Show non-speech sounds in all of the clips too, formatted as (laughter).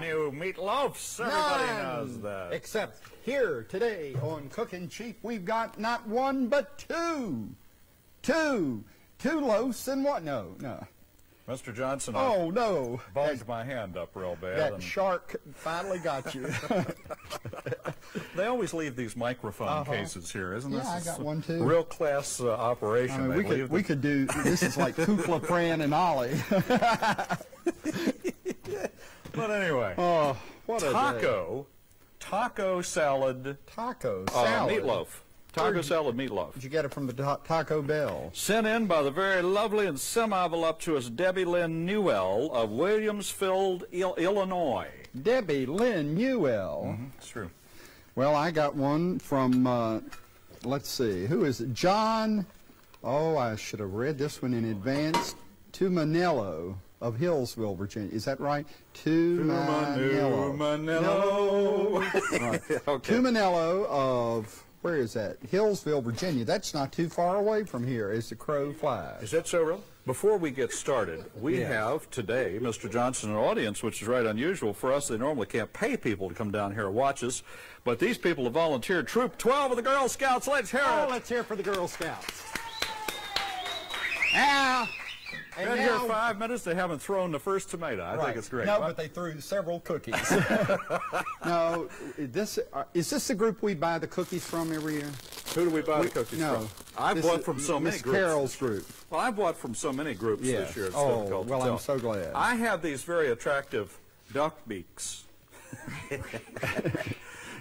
new meatloafs. Everybody None. knows that. Except here today on Cooking Cheap, we've got not one but two. Two. Two loaves and what? No, no. Mr. Johnson, I Oh, no. bunged my hand up real bad. That shark finally got you. (laughs) they always leave these microphone Uh-huh. cases here, isn't Yeah, this? I got one, too. Real class uh, operation. I mean, we could, we could do, this is like (laughs) Kukla, Fran, and Ollie. (laughs) But anyway, Oh, what a taco, taco salad, Taco uh, salad. meatloaf. Taco salad meatloaf. Did you get it from the ta- Taco Bell? Sent in by the very lovely and semi-voluptuous Debbie Lynn Newell of Williamsfield, Il- Illinois. Debbie Lynn Newell. It's true. Well, I got one from, uh, let's see, who is it? John, oh, I should have read this one in advance. Tumanello of Hillsville, Virginia. Is that right? Tumanello. Manello. Right. (laughs) okay. Tumanello of, where is that? Hillsville, Virginia. That's not too far away from here as the crow flies. Is that so real? Before we get started, we Yeah. have today, Mr. Johnson, an audience, which is right unusual for us. They normally can't pay people to come down here and watch us, but these people have volunteered. Troop 12 of the Girl Scouts, let's hear Oh, it. let's hear for the Girl Scouts. Now, and Been here five minutes, they haven't thrown the first tomato. I Right. think it's great. No, What? but they threw several cookies. (laughs) no, this uh, is this the group we buy the cookies from every year? Who do we buy the cookies no, from? I've This bought from so many groups. Carol's group. Well, I've bought from so many groups Yeah. this year. It's Oh, difficult well, I'm so glad. I have these very attractive duck beaks. (laughs)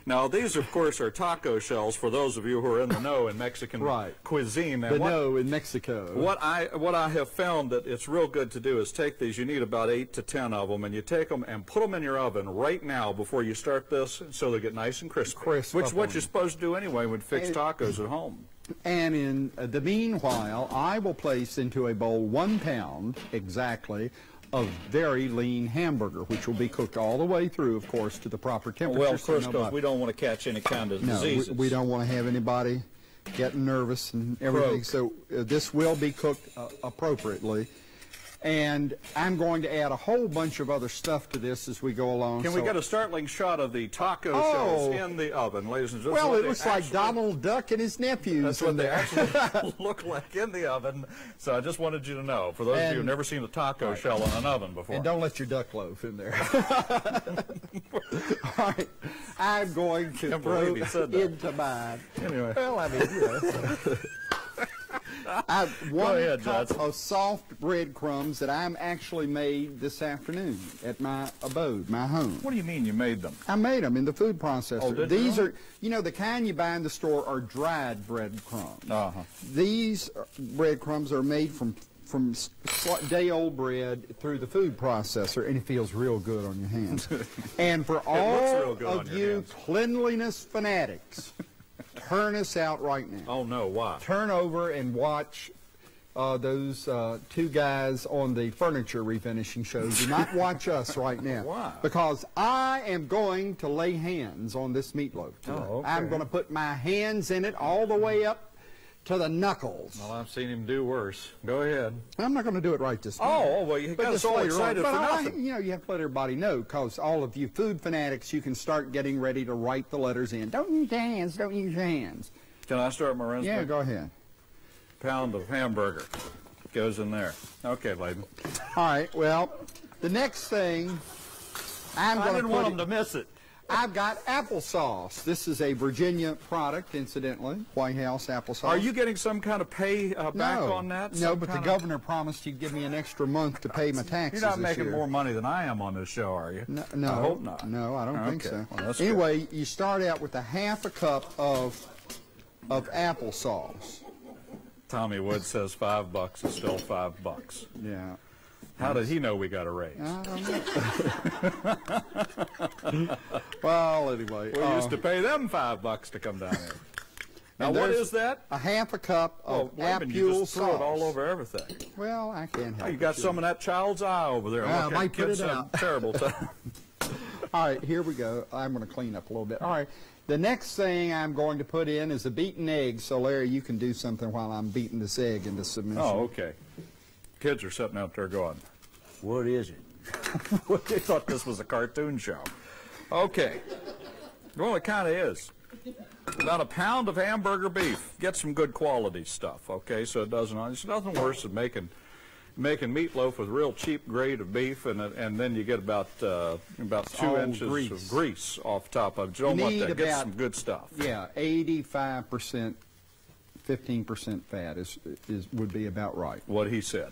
now, these, of course, are taco shells for those of you who are in the know in Mexican Right. cuisine. And The what, no in Mexico. what I what I have found that it's real good to do is take these. You need about eight to ten of them, and you take them and put them in your oven right now before you start this, so they get nice and crispy. Crisp which what you're supposed to do anyway when you fix tacos at home. And in uh, the meanwhile, I will place into a bowl one pound exactly of very lean hamburger, which will be cooked all the way through, of course, to the proper temperature. Well, of course, because we don't want to catch any kind of No, we, diseases. we don't want to have anybody getting nervous and everything. So uh, this will be cooked uh, appropriately. And I'm going to add a whole bunch of other stuff to this as we go along. Can we get a startling shot of the taco Oh. shells in the oven, ladies and gentlemen? Well, it looks like Donald Duck and his nephews That's in what they there. actually (laughs) (laughs) look like in the oven. So I just wanted you to know, for those of you who've never seen a taco shell in an oven before. And don't let your duck loaf in there. (laughs) All right. I'm going to throw believe he said that. into mine. Anyway. Well, I mean, you know. I have (laughs) one ahead, cup Johnson. of soft breadcrumbs that I'm actually made this afternoon at my abode, my home. What do you mean you made them? I made them in the food processor. Oh, did These really? are, you know, the kind you buy in the store are dried breadcrumbs. Uh-huh. These uh, breadcrumbs are made from from day old bread through the food processor, and it feels real good on your hands. (laughs) and for all real good on of you hands. cleanliness fanatics, turn us out right now. Oh, no, why? Turn over and watch uh, those uh, two guys on the furniture refinishing show. Do not watch us right now. Why? Because I am going to lay hands on this meatloaf today. Oh, okay. I'm going to put my hands in it all the way up to the knuckles. Well, I've seen him do worse. Go ahead. I'm not going to do it right this time. Oh, well, you But got us just all excited But for I- nothing. you know, you have to let everybody know because all of you food fanatics, you can start getting ready to write the letters in. Don't use your hands. Don't use your hands. Can I start my recipe? Yeah, go ahead. Pound of hamburger goes in there. Okay, Layden. All right. Well, the next thing I'm I going didn't put want in- him to miss it. I've got applesauce. This is a Virginia product, incidentally. White House applesauce. Are you getting some kind of pay uh, back no. on that? No, Some but the of- governor promised he'd give me an extra month to pay my taxes. You're not making year. more money than I am on this show, are you? No, no, I hope not. No, I don't think so. Well, that's good. anyway, you start out with a half a cup of of applesauce. Tommy Wood says five bucks is still five bucks. Yeah. How did he know we got a raise? I don't know. (laughs) well, anyway. we uh, used to pay them five bucks to come down here. Now, what is that? A half a cup of you apple just threw it all over everything. Well, I can't help Oh, you it, got you some of that child's eye over there. I might put it out. Terrible (laughs) time. All right, here we go. I'm going to clean up a little bit. All right, the next thing I'm going to put in is a beaten egg. So, Larry, you can do something while I'm beating this egg into submission. oh, okay. Kids are sitting out there going, what is it? (laughs) they thought this was a cartoon show. Okay. Well, it kind of is. About a pound of hamburger beef. Get some good quality stuff, okay? So it doesn't. There's nothing worse than making making meatloaf with real cheap grade of beef, and and then you get about uh, about two inches grease. of grease off top of it. You don't You want need that. Get about- some good stuff. Yeah, 85%, 15% fat is, is, would be about right. what he said.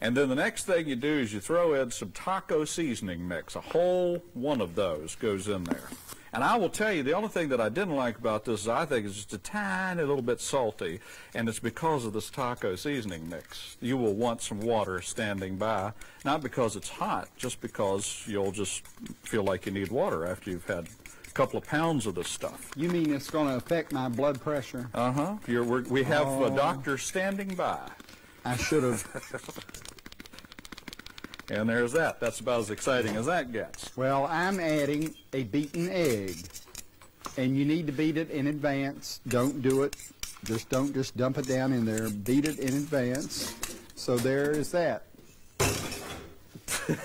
And then the next thing you do is you throw in some taco seasoning mix. A whole one of those goes in there. And I will tell you, the only thing that I didn't like about this is I think it's just a tiny little bit salty, and it's because of this taco seasoning mix. You will want some water standing by, not because it's hot, just because you'll just feel like you need water after you've had a couple of pounds of this stuff. You mean it's going to affect my blood pressure? Uh-huh. You're, we're, we have a doctor standing by. I should have. (laughs) And there's that. That's about as exciting as that gets. Well, I'm adding a beaten egg, and you need to beat it in advance. Don't do it. Just don't just dump it down in there. Beat it in advance. So there is that. (laughs)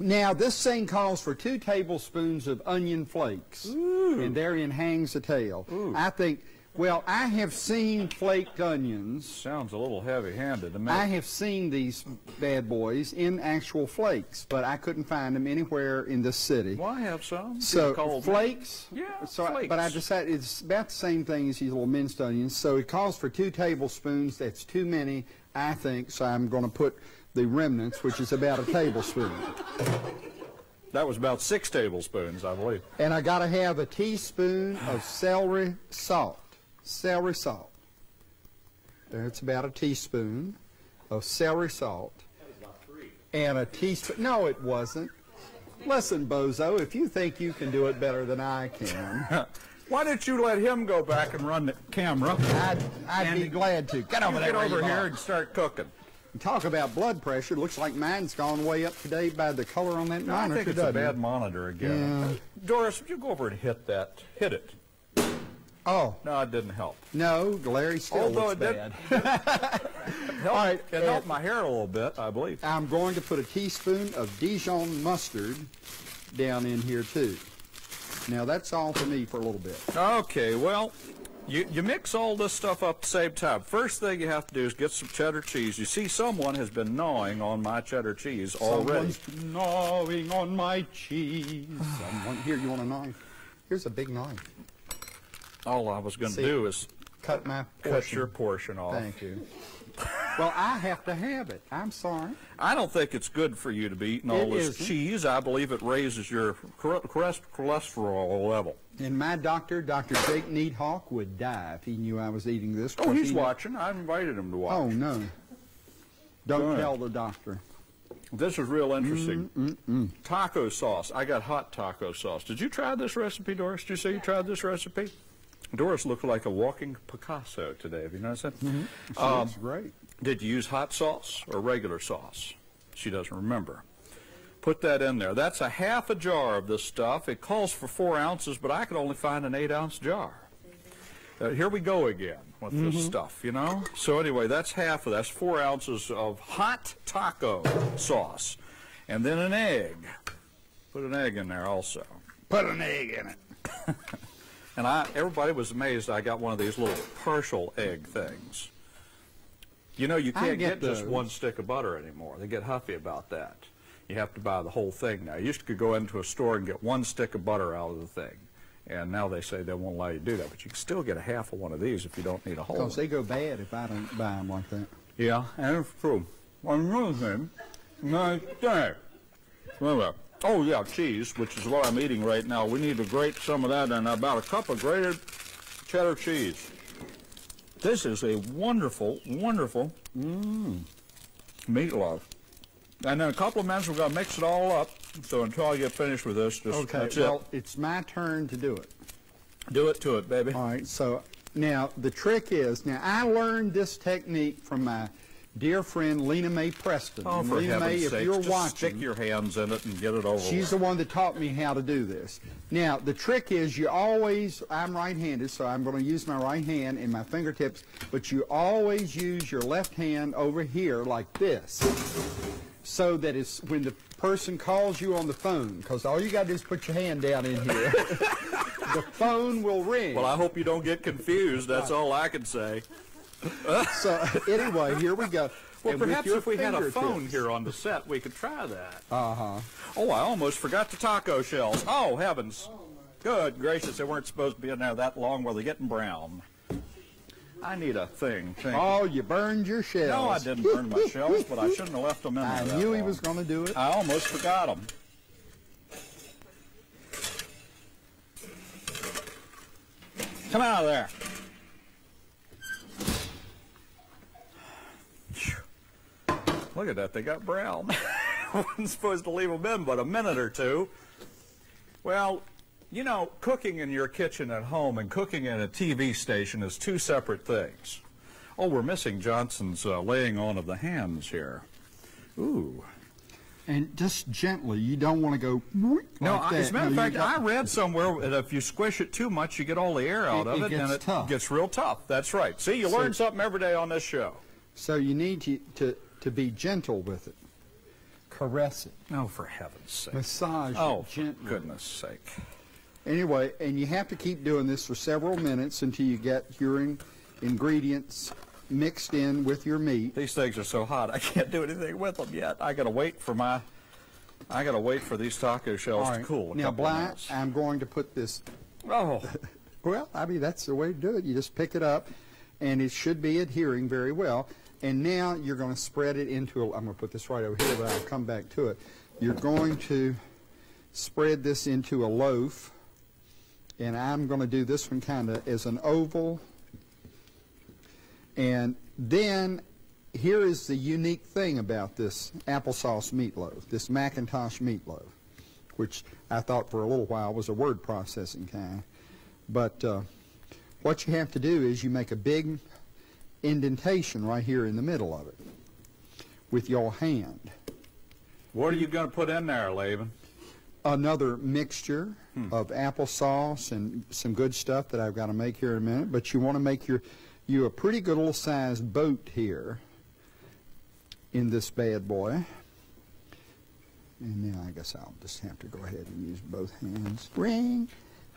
now, this thing calls for two tablespoons of onion flakes, and therein hangs the tale. I think, well, I have seen flaked onions. Sounds a little heavy-handed to me. I have seen these bad boys in actual flakes, but I couldn't find them anywhere in this city. Well, I have some. So flakes. Yeah, So, I- but I decided it's about the same thing as these little minced onions. So it calls for two tablespoons. That's too many, I think. So I'm going to put the remnants, which is about a tablespoon. That was about six tablespoons, I believe. And I got to have a teaspoon of celery salt. Celery salt. There's about a teaspoon of celery salt. And a teaspoon. No, it wasn't. Listen, Bozo, if you think you can do it better than I can, (laughs) Why don't you let him go back and run the camera? I'd, I'd be glad to. Get over there. Get over here are. and start cooking. Talk about blood pressure. Looks like mine's gone way up today by the color on that I monitor. think it's a it? bad monitor again. Yeah. Doris, would you go over and hit that? Hit it. Oh, No, it didn't help. no, Larry still Although looks it did- bad. (laughs) (laughs) All right, It helped uh, my hair a little bit, I believe. I'm going to put a teaspoon of Dijon mustard down in here too. Now that's all for me for a little bit. Okay, well, you, you mix all this stuff up at the same time. First thing you have to do is get some cheddar cheese. You see, someone has been gnawing on my cheddar cheese already. Someone's gnawing on my cheese. (sighs) Someone here, you want a knife? Here's a big knife. All I was going to do is Cut my cut your portion off. Thank you. well, I have to have it. I'm sorry. I don't think it's good for you to be eating all It this isn't. cheese. I believe it raises your cholesterol level. And my doctor, Dr. Jake Needhawk, would die if he knew I was eating this. Oh, he's he- watching. I invited him to watch. Oh, no. Don't tell the doctor. This is real interesting. Mm, Taco sauce. I got hot taco sauce. Did you try this recipe, Doris? Did you say you tried this recipe? Doris looked like a walking Picasso today. Have you noticed that? Um, That's great. Did you use hot sauce or regular sauce? She doesn't remember. Put that in there. That's a half a jar of this stuff. It calls for four ounces, but I could only find an eight ounce jar. Uh, here we go again with this stuff, you know? So anyway, that's half of that's four ounces of hot taco sauce. And then an egg. Put an egg in there also. Put an egg in it. (laughs) And I, everybody was amazed I got one of these little partial egg things. You know, you can't get get, just one stick of butter anymore. They get huffy about that. You have to buy the whole thing now. You used to go into a store and get one stick of butter out of the thing. And now they say they won't allow you to do that. But you can still get a half of one of these if you don't need a whole Because they go bad if I don't buy them like that. Yeah, and it's true. Another thing, nice day. Well, oh yeah, cheese, which is what I'm eating right now. We need to grate some of that and about a cup of grated cheddar cheese. This is a wonderful, wonderful mm, meatloaf. And in a couple of minutes, we're going to mix it all up. So until I get finished with this, just Okay, that's well, it's my turn to do it. it. Do it to it, baby. All right, so now the trick is, now I learned this technique from my dear friend Lena Mae Preston. Oh, And for Lena Mae, heaven's if you're just watching, stick your hands in it and get it over She's with. the one that taught me how to do this. Now, the trick is you always, I'm right-handed, so I'm going to use my right hand and my fingertips, but you always use your left hand over here like this. so that it's when the person calls you on the phone, because all you got to do is put your hand down in here. (laughs) the phone will ring. Well, I hope you don't get confused. That's all I can say. So anyway, here we go. Well, And perhaps if we had a phone here on the set, we could try that. Uh-huh. Oh, I almost forgot the taco shells. Oh, heavens. Good gracious, they weren't supposed to be in there that long. Were they getting brown? I need a thing. Thank. Oh, you burned your shells. No, I didn't burn my shells, but I shouldn't have left them in (laughs) there. I knew he long. was going to do it. I almost forgot them. Come out of there. Look at that, they got brown. (laughs) wasn't supposed to leave them in but a minute or two. Well, you know, cooking in your kitchen at home and cooking in a TV station is two separate things. Oh, we're missing Johnson's uh, laying on of the hands here. Ooh. And just gently, you don't want to go. No, like I- as a matter of fact, I read somewhere that if you squish it too much, you get all the air out It- of it it, gets and it tough. gets real tough. That's right. See, you So- learn something every day on this show. So you need to, to, to be gentle with it. Caress it. Oh, for heaven's sake. Massage Oh, it gently. goodness sake. Anyway, and you have to keep doing this for several minutes until you get your ingredients mixed in with your meat. These things are so hot, I can't do anything with them yet. I gotta wait for my, I gotta wait for these taco shells All to cool now, couple of Black, minutes. I'm going to put this. Oh, (laughs) Well, I mean that's the way to do it. You just pick it up, and it should be adhering very well. And now you're going to spread it into. A, I'm going to put this right over here, but I'll come back to it. You're going to spread this into a loaf, and I'm going to do this one kind of as an oval. And then here is the unique thing about this applesauce meatloaf, this Macintosh meatloaf, which I thought for a little while was a word processing kind. But uh, what you have to do is you make a big indentation right here in the middle of it with your hand. what are you gonna put in there, Laban? Another mixture hmm. of applesauce and some good stuff that I've got to make here in a minute. But you want to make your you a pretty good little sized boat here in this bad boy. And then I guess I'll just have to go ahead and use both hands. Ring,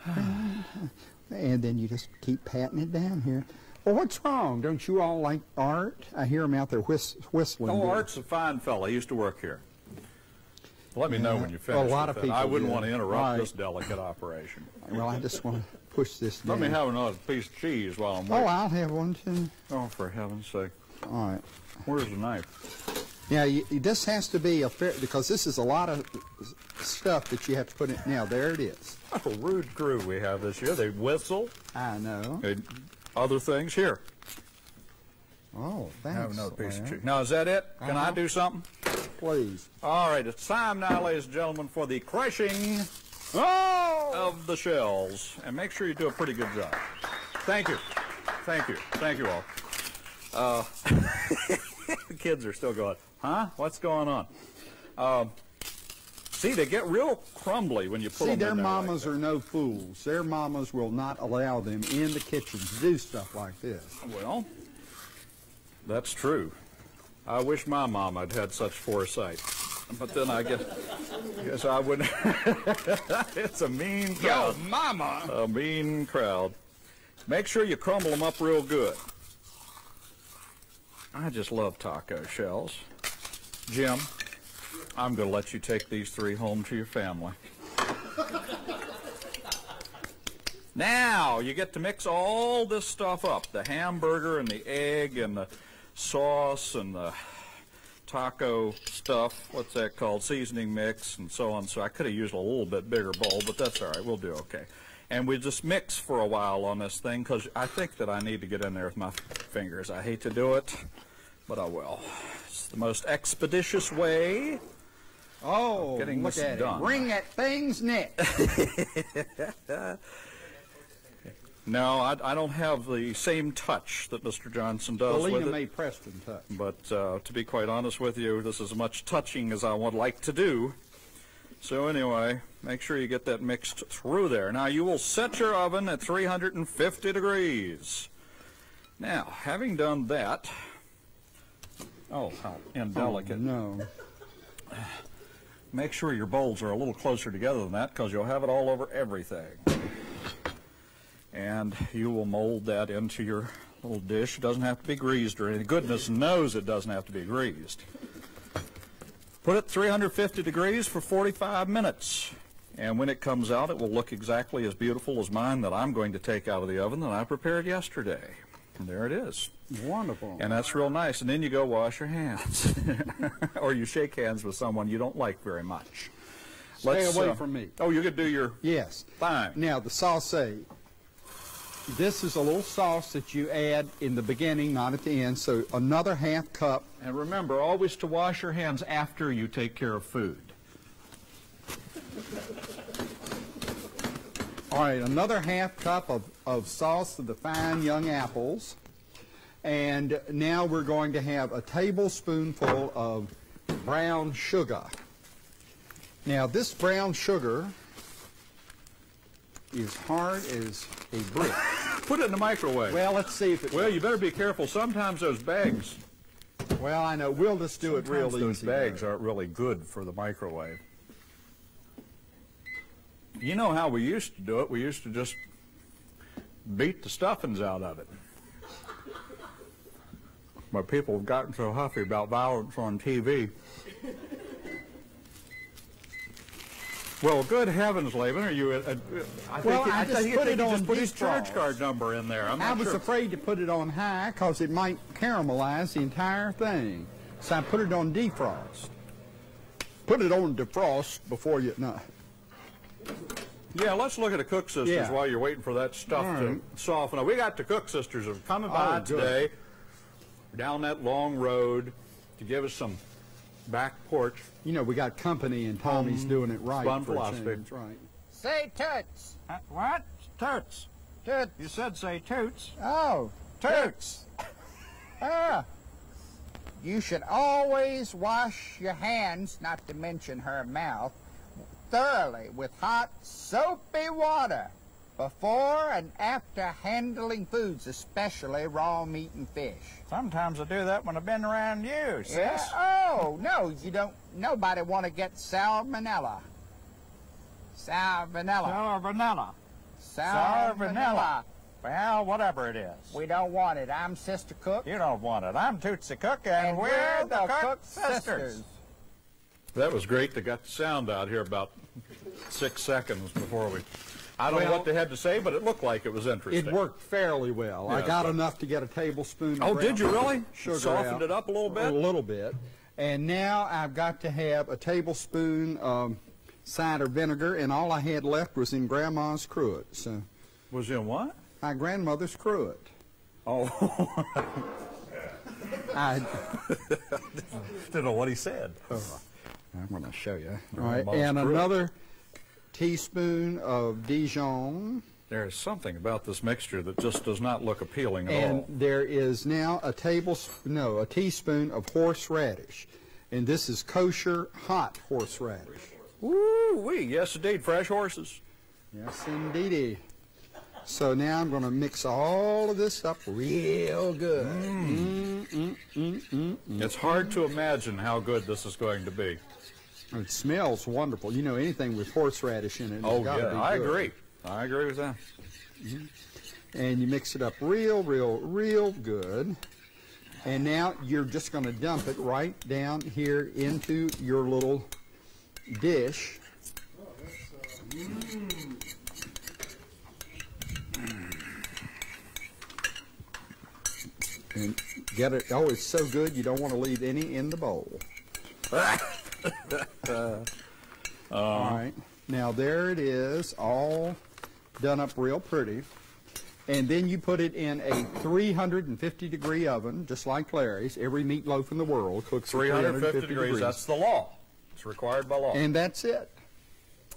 ring. (sighs) And then you just keep patting it down here. Well, what's wrong? Don't you all like art? I hear him out there whist- whistling. Oh. Art's a fine fellow. He used to work here. Let me know when you finish. a lot of it. I wouldn't do. want to interrupt Right. this delicate operation. Well, I just want to push this down. Let me have another piece of cheese while I'm oh, Waiting. Oh. I'll have one too. Oh, for heaven's sake. All right. Where's the knife? Yeah, you, this has to be a fair because this is a lot of stuff that you have to put in. Now there it is. What a rude crew we have this year. They whistle. I know. They, other things. Here. Oh, thanks. Have another piece of cheese. Now, is that it? Can I Uh-huh. do something? Please. All right, it's time now, ladies and gentlemen, for the crushing Oh! of the shells. And make sure you do a pretty good job. Thank you. Thank you. Thank you all. Uh, (laughs) the kids are still going, huh? What's going on? Um, see, they get real crumbly when you put See, them their in there like mamas that. are no fools. Their mamas will not allow them in the kitchen to do stuff like this. Well, that's true. I wish my mom had had such foresight. But then I guess, guess I wouldn't. (laughs) it's a mean crowd. mama! A mean crowd. Make sure you crumble them up real good. I just love taco shells. Jim, I'm going to let you take these three home to your family. Now, you get to mix all this stuff up the hamburger and the egg and the sauce and the taco stuff. What's that called? Seasoning mix and so on. So I could have used a little bit bigger bowl, but that's all right. We'll do okay. And we just mix for a while on this thing because I think that I need to get in there with my fingers. I hate to do it, but I will. It's the most expeditious way. Oh, Getting look this at done. it. Wring that thing's neck. (laughs) No, I, I don't have the same touch that Mr. Johnson does Belina with it. Mae Preston touch. But uh, to be quite honest with you, this is as much touching as I would like to do. So anyway, make sure you get that mixed through there. Now you will set your oven at 350 degrees. Now, having done that, oh, how Oh, indelicate. no. (sighs) Make sure your bowls are a little closer together than that because you'll have it all over everything. And you will mold that into your little dish. It doesn't have to be greased or anything. Goodness knows it doesn't have to be greased. Put it 350 degrees for 45 minutes. And when it comes out, it will look exactly as beautiful as mine that I'm going to take out of the oven that I prepared yesterday. And there it is. Wonderful. And that's real nice. And then you go wash your hands. (laughs) or you shake hands with someone you don't like very much. Stay away uh, from me. Oh, you could do your Yes. fine. Now, the sauce. This is a little sauce that you add in the beginning, not at the end. So another half cup. And remember always to wash your hands after you take care of food. All right, another half cup of, of sauce of the fine young apples. And now we're going to have a tablespoonful of brown sugar. Now, this brown sugar is hard as a brick. (laughs) Put it in the microwave. Well, let's see if it. Well, you better be careful. Sometimes those bags, Well, I know. We'll just do it real sometimes easy. those bags aren't really good for the microwave. You know how we used to do it? We used to just beat the stuffings out of it. But people have gotten so huffy about violence on TV. Well, good heavens, Laban, are you? Uh, uh, I Well, think, I just think- put it on just put his charge card number in there. I'm I was sure. afraid to put it on high because it might caramelize the entire thing. So I put it on defrost. Put it on defrost before you. No. Yeah, let's look at the Cook Sisters Yeah. while you're waiting for that stuff All to soften up. We got the Cook Sisters are coming by Oh, good. today down that long road to give us some back porch. You know, we got company and Tommy's doing it right. fun for a philosophy. change, Right. Say toots. what? Toots. Toots. You said say toots. Oh, toots. (laughs) Ah. You should always wash your hands, not to mention her mouth, thoroughly with hot, soapy water before and after handling foods, especially raw meat and fish. Sometimes I do that when I've been around you, sis. Yeah. Oh, no, you don't. Nobody want to get salmonella. Salmonella. Sour vanilla. Sour vanilla. Well, whatever it is. We don't want it. I'm Sister Cook. You don't want it. I'm Tootsie Cook, and, we're, the Cook, sisters. That was great. They got the sound out here about six seconds before we. I don't know what they had to say, but it looked like it was interesting. It worked fairly well. I got but- enough to get a tablespoon. Of Oh, did you really? Sugar Softened out. it up a little bit? A little bit. And now I've got to have a tablespoon of cider vinegar, and all I had left was in Grandma's cruet. So Was in what? my grandmother's cruet. Oh, (laughs) I, (laughs) didn't know what he said. Oh, I'm going to show you. All right, and another teaspoon of Dijon. There's something about this mixture that just does not look appealing at And all. And there is now a tablespoon, no, a teaspoon of horseradish. And this is kosher hot horseradish. Woo wee! Yes, indeed, fresh horses. Yes, indeedy. So now I'm going to mix all of this up real good. Mm. Mm, mm, it's hard to imagine how good this is going to be. It smells wonderful. You know, anything with horseradish in it. Oh yeah, I good. agree. I agree with that. Mm-hmm. And you mix it up real, real, real good. And now you're just going to dump it right down here into your little dish. And get it. Oh, it's so good you don't want to leave any in the bowl. (laughs) all right. Now there it is, all done up real pretty. And then you put it in a 350 degree oven, just like Larry's. Every meatloaf in the world cooks at 350 degrees. That's the law. It's required by law. and that's it.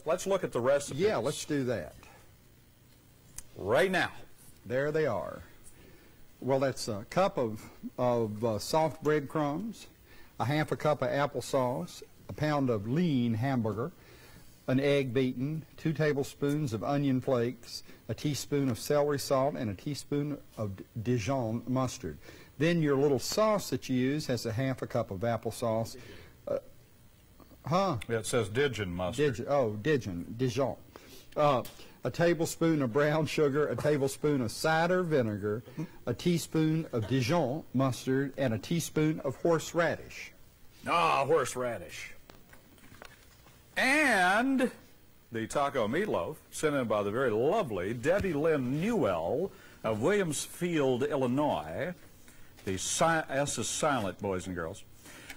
let's look at the recipe. Yeah, let's do that. right now. There they are. Well, that's a cup of, of uh, soft breadcrumbs, a half a cup of applesauce, a pound of lean hamburger, an egg beaten, two tablespoons of onion flakes, a teaspoon of celery salt, and a teaspoon of Dijon mustard. Then your little sauce that you use has a half a cup of applesauce. Uh, Huh? It says Dijon mustard. Dijon. Oh, Dijon. Dijon. Uh, a tablespoon of brown sugar, a tablespoon of cider vinegar, a teaspoon of Dijon mustard, and a teaspoon of horseradish. Ah, horseradish. And the taco meatloaf sent in by the very lovely Debbie Lynn Newell of Williamsfield, Illinois. The si S is silent, boys and girls.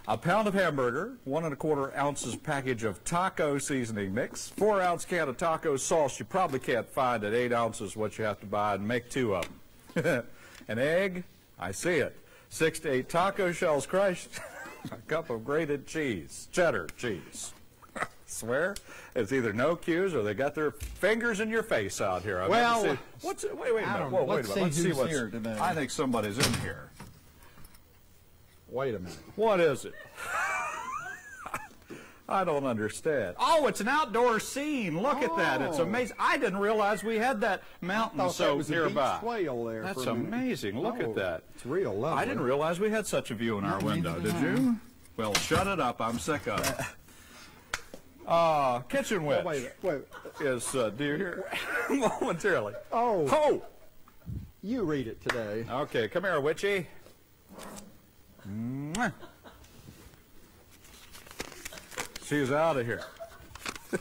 A pound of hamburger, one and a quarter ounces package of taco seasoning mix, four ounce can of taco sauce you probably can't find at eight ounces what you have to buy and make two of them. (laughs) An egg, I see it. Six to eight taco shells crushed, (laughs) a cup of grated cheese, cheddar cheese. Swear, it's either no cues or they got their fingers in your face out here. I've Well, seen- what's wait, wait a I minute. Whoa, wait a minute. Let's see what's here today. I think somebody's in here. Wait a minute. What is it? (laughs) I don't understand. Oh, it's an outdoor scene. Look at that. It's Oh. amazing. I didn't realize we had that mountain so that nearby. a beach whale there. That's amazing. Look Oh, at that. It's real lovely. I didn't realize we had such a view in our window. Did you? Well, shut it up. I'm sick of it. (laughs) Uh, kitchen witch Wait, wait. is, uh, do you hear? (laughs) (laughs) Momentarily. Oh, Ho! you read it today. Okay, come here, witchy. Mwah. She's out of here. (laughs)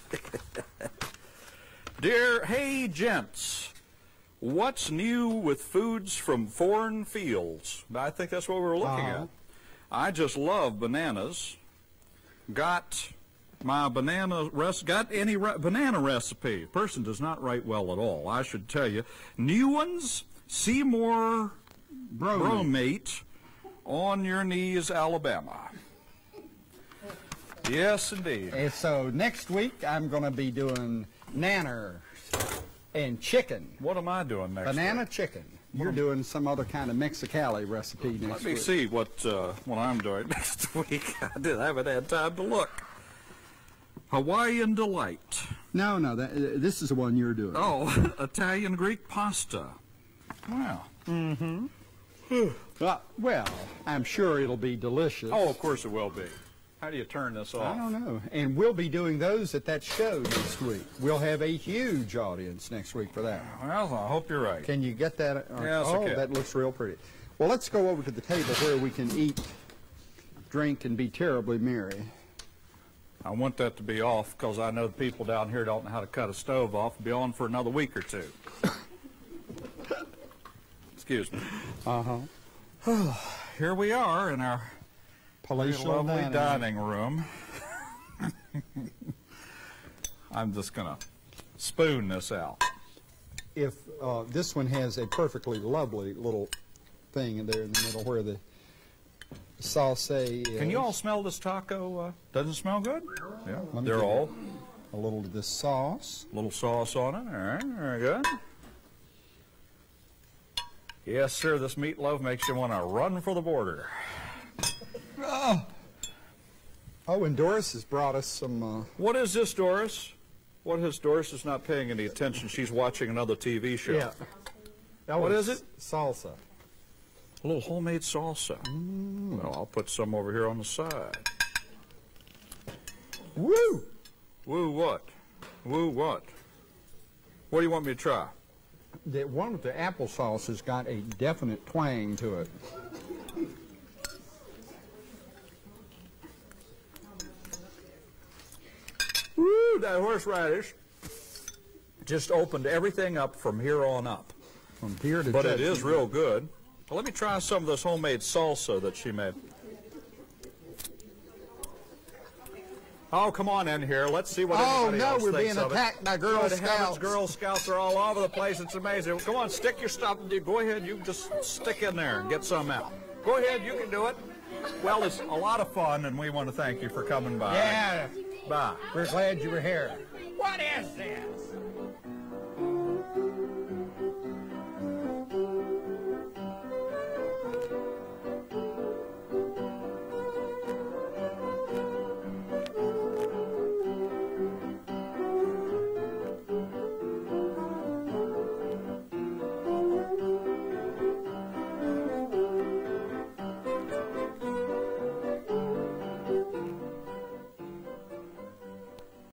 Dear, hey, gents. What's new with foods from foreign fields? I think that's what we were looking Uh-huh. at. I just love bananas. Got my banana res- got any re- banana recipe? Person does not write well at all. I should tell you. New ones. Seymour Bromate on your knees, Alabama. Yes, indeed. And so next week I'm going to be doing nanners and chicken. What am I doing next? Banana week? chicken. You're doing some other kind of Mexicali recipe next week. Let me week. see what uh, what I'm doing (laughs) next week. I did. I haven't had time to look. Hawaiian delight. No, no, that, uh, this is the one you're doing. Oh, (laughs) Italian Greek pasta. Wow. Mm-hmm. uh, well, I'm sure it'll be delicious. Oh, of course it will be. How do you turn this off? I don't know. And we'll be doing those at that show next week. We'll have a huge audience next week for that. Well, I hope you're right. Can you get that? uh, Yes, oh, can. that looks real pretty. Well, let's go over to the table where we can eat, drink, and be terribly merry. I want that to be off because I know the people down here don't know how to cut a stove off. It'll be on for another week or two. (coughs) Excuse me. Uh-huh. (sighs) Here we are in our Palatial lovely dining. dining room. (laughs) I'm just going to spoon this out. If uh, this one has a perfectly lovely little thing in there in the middle where the is. Can you all smell this taco? Uh, doesn't smell good? Yeah. They're all a little of this sauce? A little sauce on it. All right, very good. Yes, sir. This meatloaf makes you want to run for the border. Oh, and Doris has brought us some. Uh, What is this, Doris? What is Doris is not paying any attention? She's watching another TV show. That what is it? Salsa. A little homemade salsa. Mm, well, I'll put some over here on the side. Woo! Woo what? Woo what? What do you want me to try? The one with the applesauce has got a definite twang to it. Woo, that horseradish just opened everything up from here on up. From here to But it is real good. Well, let me try some of this homemade salsa that she made. Oh, come on in here. Let's see what Oh, anybody no, else we're thinks being of it. attacked by Girl Good heavens, Scouts. Girl Scouts are all over the place. It's amazing. Come on, stick your stuff. Go ahead. You just stick in there and get some out. Go ahead. You can do it. Well, it's a lot of fun, and we want to thank you for coming by. Yeah, Bye. we're glad you were here. What is this?